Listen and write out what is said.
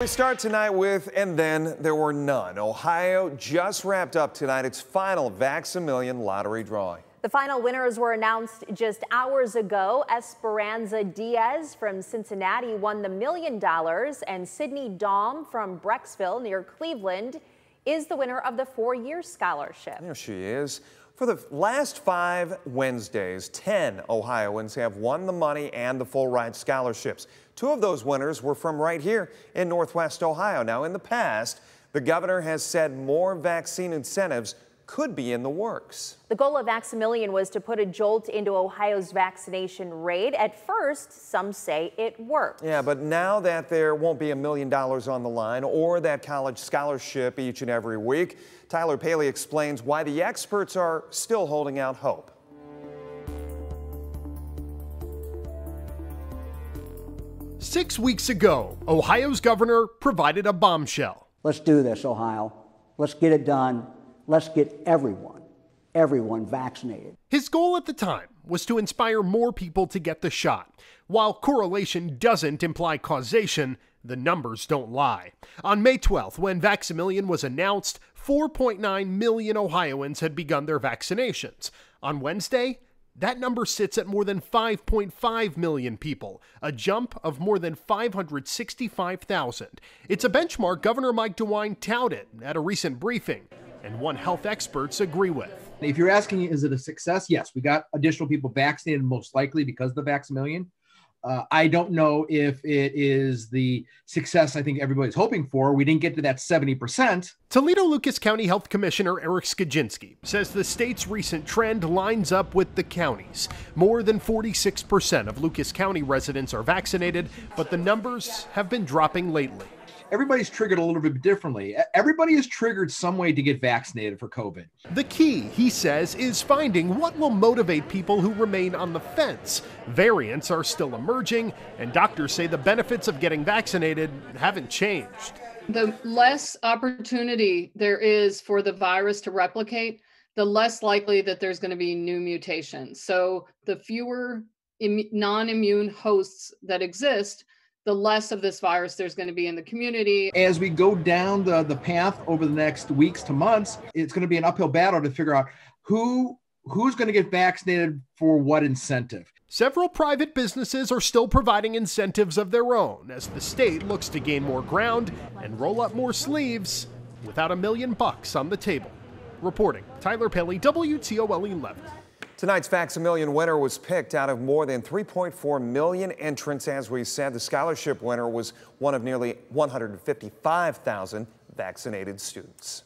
We start tonight with, and then there were none. Ohio just wrapped up tonight its final Vax-A-Million lottery drawing. The final winners were announced just hours ago. Esperanza Diaz from Cincinnati won the million dollars, and Sydney Dom from Brecksville near Cleveland is the winner of the four-year scholarship. There she is. For the last five Wednesdays, 10 Ohioans have won the money and the full ride scholarships. Two of those winners were from right here in Northwest Ohio. Now, in the past, the governor has said more vaccine incentives could be in the works. The goal of Vax-A-Million was to put a jolt into Ohio's vaccination rate. At first, some say it worked. Yeah, but now that there won't be a million dollars on the line or that college scholarship each and every week, Tyler Paley explains why the experts are still holding out hope. Six weeks ago, Ohio's governor provided a bombshell. Let's do this, Ohio. Let's get it done. Let's get everyone, everyone vaccinated. His goal at the time was to inspire more people to get the shot. While correlation doesn't imply causation, the numbers don't lie. On May 12th, when Vax-A-Million was announced, 4.9 million Ohioans had begun their vaccinations. On Wednesday, that number sits at more than 5.5 million people, a jump of more than 565,000. It's a benchmark Governor Mike DeWine touted at a recent briefing, and one health experts agree with. If you're asking, is it a success? Yes, we got additional people vaccinated, most likely because of the Vax-A-Million. Uh, I don't know if it is the success I think everybody's hoping for. We didn't get to that 70%. Toledo Lucas County Health Commissioner Eric Zgodzinski says the state's recent trend lines up with the county's. More than 46% of Lucas County residents are vaccinated, but the numbers have been dropping lately everybody's triggered a little bit differently. Everybody is triggered some way to get vaccinated for COVID. The key, he says, is finding what will motivate people who remain on the fence. Variants are still emerging, and doctors say the benefits of getting vaccinated haven't changed. The less opportunity there is for the virus to replicate, the less likely that there's going to be new mutations. So the fewer non immune hosts that exist, the less of this virus there's going to be in the community. As we go down the, the path over the next weeks to months, it's going to be an uphill battle to figure out who who's going to get vaccinated for what incentive. Several private businesses are still providing incentives of their own as the state looks to gain more ground and roll up more sleeves without a million bucks on the table. Reporting, Tyler Paley, WTOL 11. Tonight's Vax-A-Million winner was picked out of more than 3.4 million entrants. As we said, the scholarship winner was one of nearly 155,000 vaccinated students.